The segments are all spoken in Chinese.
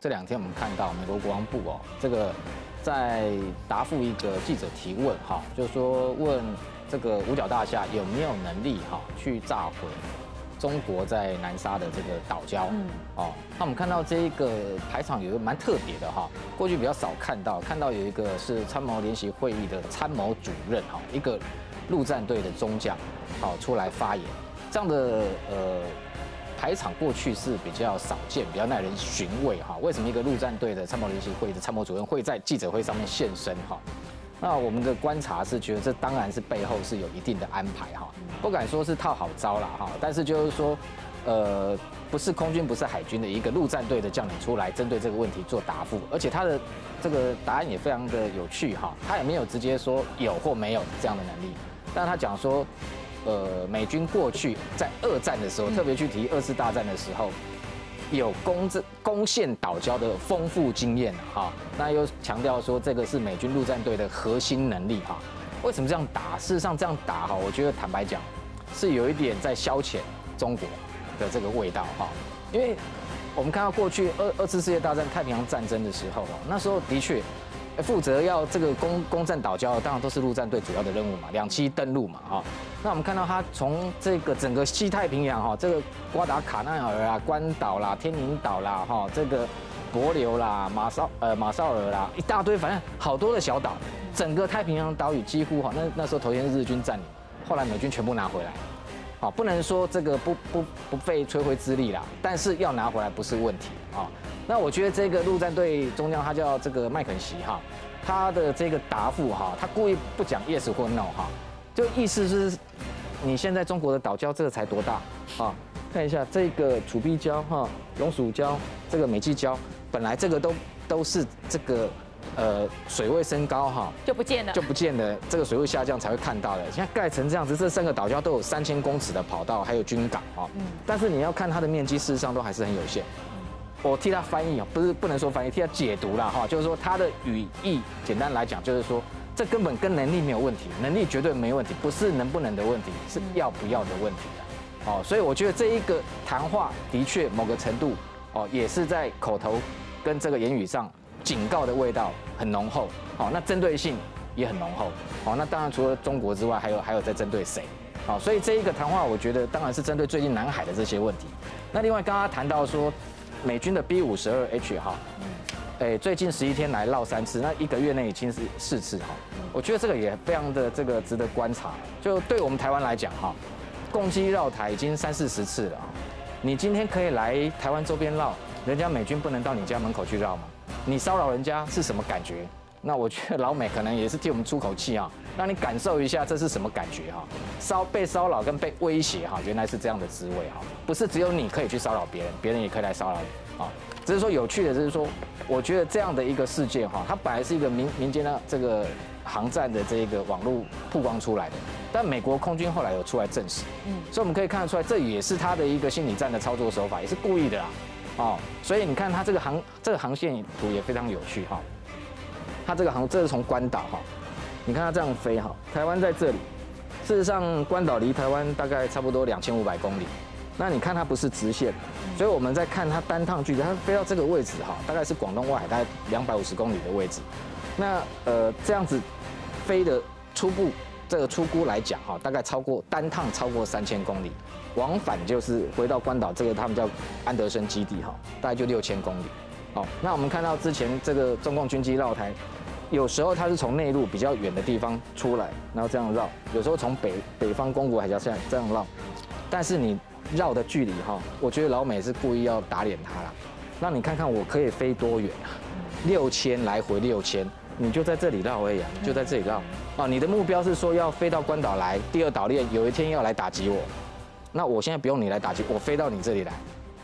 这两天我们看到美国国防部哦，这个在答复一个记者提问哈，就是说问这个五角大厦有没有能力哈去炸毁中国在南沙的这个岛礁。嗯。哦，那我们看到这一个排场有一个蛮特别的哈，过去比较少看到，看到有一个是参谋联席会议的参谋主任哈，一个陆战队的中将，好出来发言，这样的呃。排场过去是比较少见，比较耐人寻味哈。为什么一个陆战队的参谋联席会的参谋主任会在记者会上面现身哈？那我们的观察是觉得这当然是背后是有一定的安排哈，不敢说是套好招了哈，但是就是说，呃，不是空军不是海军的一个陆战队的将领出来针对这个问题做答复，而且他的这个答案也非常的有趣哈，他也没有直接说有或没有这样的能力，但他讲说。呃，美军过去在二战的时候，特别去提二次大战的时候，有攻这攻陷岛礁的丰富经验哈。那又强调说，这个是美军陆战队的核心能力哈。为什么这样打？事实上这样打哈，我觉得坦白讲，是有一点在消遣中国的这个味道哈。因为我们看到过去二二次世界大战太平洋战争的时候，那时候的确。负责要这个攻攻占岛礁，当然都是陆战队主要的任务嘛，两栖登陆嘛，哈。那我们看到它从这个整个西太平洋哈，这个瓜达卡纳尔啊、关岛啦、天宁岛啦，哈，这个帛琉啦、马绍呃马绍尔啦，一大堆，反正好多的小岛，整个太平洋岛屿几乎哈，那那时候头先是日军占领，后来美军全部拿回来，好，不能说这个不不不费吹灰之力啦，但是要拿回来不是问题啊。那我觉得这个陆战队中将他叫这个麦肯锡哈，他的这个答复哈，他故意不讲 yes 或 no 哈，就意思是，你现在中国的岛礁这个才多大啊？看一下这个楚碧礁哈，龙鼠礁，这个美济礁，本来这个都都是这个呃水位升高哈，就不见了，就不见了，这个水位下降才会看到的。现在盖成这样子，这三个岛礁都有三千公尺的跑道，还有军港啊，嗯，但是你要看它的面积，事实上都还是很有限。我替他翻译啊，不是不能说翻译，替他解读了哈，就是说他的语义，简单来讲就是说，这根本跟能力没有问题，能力绝对没问题，不是能不能的问题，是要不要的问题，哦，所以我觉得这一个谈话的确某个程度，哦，也是在口头跟这个言语上警告的味道很浓厚，好，那针对性也很浓厚，好，那当然除了中国之外，还有还有在针对谁，好，所以这一个谈话，我觉得当然是针对最近南海的这些问题，那另外刚刚谈到说。美军的 B 五十二 H 哈，哎，最近十一天来绕三次，那一个月内已经是四次哈。我觉得这个也非常的这个值得观察。就对我们台湾来讲哈，攻击绕台已经三四十次了。你今天可以来台湾周边绕，人家美军不能到你家门口去绕吗？你骚扰人家是什么感觉？那我觉得老美可能也是替我们出口气啊，让你感受一下这是什么感觉哈，骚被骚扰跟被威胁哈，原来是这样的滋味哈，不是只有你可以去骚扰别人，别人也可以来骚扰你啊。只是说有趣的，就是说，我觉得这样的一个事件哈，它本来是一个民民间的这个航站的这个网络曝光出来的，但美国空军后来有出来证实，嗯，所以我们可以看得出来，这也是他的一个心理战的操作手法，也是故意的啊，哦，所以你看他这个航这个航线图也非常有趣哈。它这个航，这是从关岛哈，你看它这样飞哈，台湾在这里，事实上关岛离台湾大概差不多两千五百公里，那你看它不是直线，所以我们在看它单趟距离，它飞到这个位置哈，大概是广东外海大概两百五十公里的位置，那呃这样子飞的初步这个初估来讲哈，大概超过单趟超过三千公里，往返就是回到关岛这个他们叫安德森基地哈，大概就六千公里。好，那我们看到之前这个中共军机绕台。有时候它是从内陆比较远的地方出来，然后这样绕；有时候从北北方公国海峡这样这样绕。但是你绕的距离哈，我觉得老美是故意要打脸他了，让你看看我可以飞多远啊？六千来回六千，你就在这里绕而已，就在这里绕。哦，你的目标是说要飞到关岛来，第二岛链有一天要来打击我，那我现在不用你来打击，我飞到你这里来，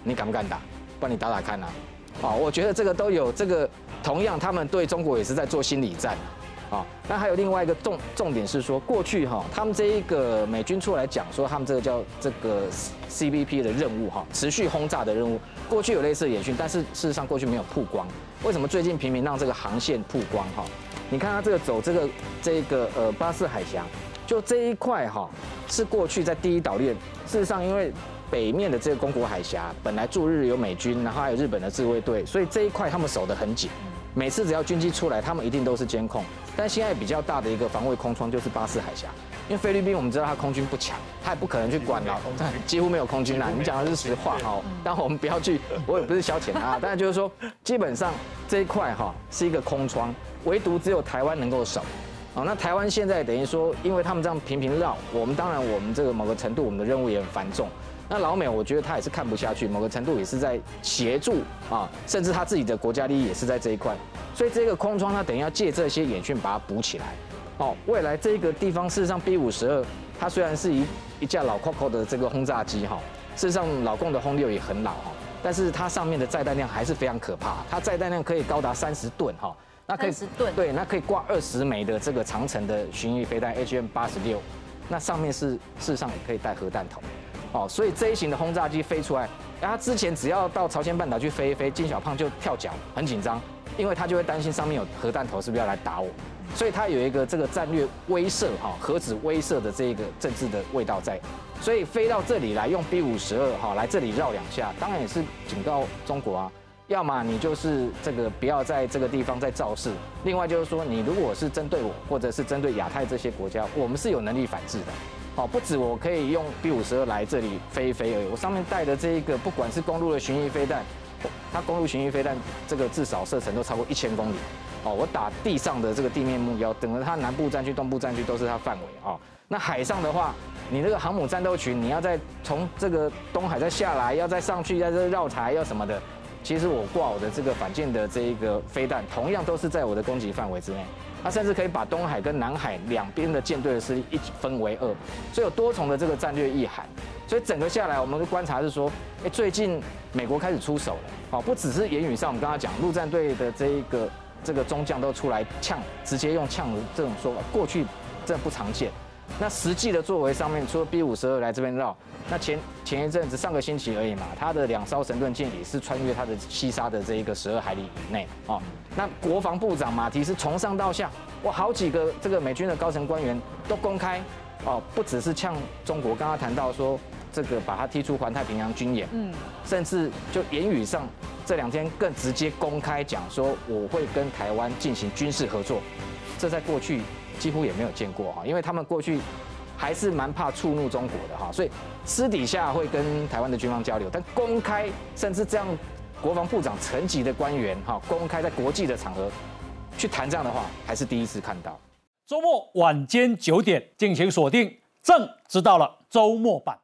你敢不敢打？帮你打打看啊！好，我觉得这个都有这个。同样，他们对中国也是在做心理战，啊，那还有另外一个重重点是说，过去哈，他们这一个美军出来讲说，他们这个叫这个 CBP 的任务哈，持续轰炸的任务，过去有类似的演训，但是事实上过去没有曝光，为什么最近频频让这个航线曝光哈？你看它这个走这个这个呃巴士海峡，就这一块哈，是过去在第一岛链，事实上因为。北面的这个宫古海峡本来驻日有美军，然后还有日本的自卫队，所以这一块他们守得很紧。每次只要军机出来，他们一定都是监控。但现在比较大的一个防卫空窗就是巴士海峡，因为菲律宾我们知道它空军不强，它也不可能去管了，几乎没有空军啦。你讲的是实话哈，但我们不要去，我也不是消遣啊。但是就是说，基本上这一块哈是一个空窗，唯独只有台湾能够守。哦，那台湾现在等于说，因为他们这样频频绕，我们当然我们这个某个程度，我们的任务也很繁重。那老美，我觉得他也是看不下去，某个程度也是在协助啊，甚至他自己的国家利益也是在这一块，所以这个空窗他等于要借这些演训把它补起来。哦，未来这个地方事实上 B 五十二，它虽然是一一架老 COCO 的这个轰炸机哈，事实上老共的轰六也很老哈，但是它上面的载弹量还是非常可怕，它载弹量可以高达三十吨哈，那可以对，那可以挂二十枚的这个长城的巡弋飞弹 HM 八十六，那上面是事实上也可以带核弹头。哦，所以这一型的轰炸机飞出来，他之前只要到朝鲜半岛去飞一飞，金小胖就跳脚，很紧张，因为他就会担心上面有核弹头是不是要来打我，所以他有一个这个战略威慑哈，核子威慑的这一个政治的味道在，所以飞到这里来用 B 五十二哈来这里绕两下，当然也是警告中国啊，要么你就是这个不要在这个地方再造势，另外就是说你如果是针对我或者是针对亚太这些国家，我们是有能力反制的。哦，不止我可以用 B 五十二来这里飞一飞而已，我上面带的这一个，不管是公路的巡弋飞弹，它公路巡弋飞弹这个至少射程都超过一千公里。哦，我打地上的这个地面目标，等着它南部战区、东部战区都是它范围啊。那海上的话，你这个航母战斗群，你要再从这个东海再下来，要再上去，要再绕台，要什么的，其实我挂我的这个反舰的这一个飞弹，同样都是在我的攻击范围之内。他甚至可以把东海跟南海两边的舰队的势力一分为二，所以有多重的这个战略意涵。所以整个下来，我们的观察是说，哎，最近美国开始出手了，哦，不只是言语上，我们刚刚讲陆战队的这一个这个中将都出来呛，直接用呛的这种说法，过去这不常见。那实际的作为上面，除了 B 五十二来这边绕，那前前一阵子上个星期而已嘛，他的两艘神盾舰也是穿越他的西沙的这一个十二海里以内哦。那国防部长马提是从上到下，哇，好几个这个美军的高层官员都公开哦，不只是呛中国，刚刚谈到说这个把他踢出环太平洋军演，嗯，甚至就言语上这两天更直接公开讲说我会跟台湾进行军事合作，这在过去。几乎也没有见过哈，因为他们过去还是蛮怕触怒中国的哈，所以私底下会跟台湾的军方交流，但公开甚至这样国防部长层级的官员哈，公开在国际的场合去谈这样的话，还是第一次看到。周末晚间九点，敬请锁定，正知道了周末版。